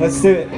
Let's do it.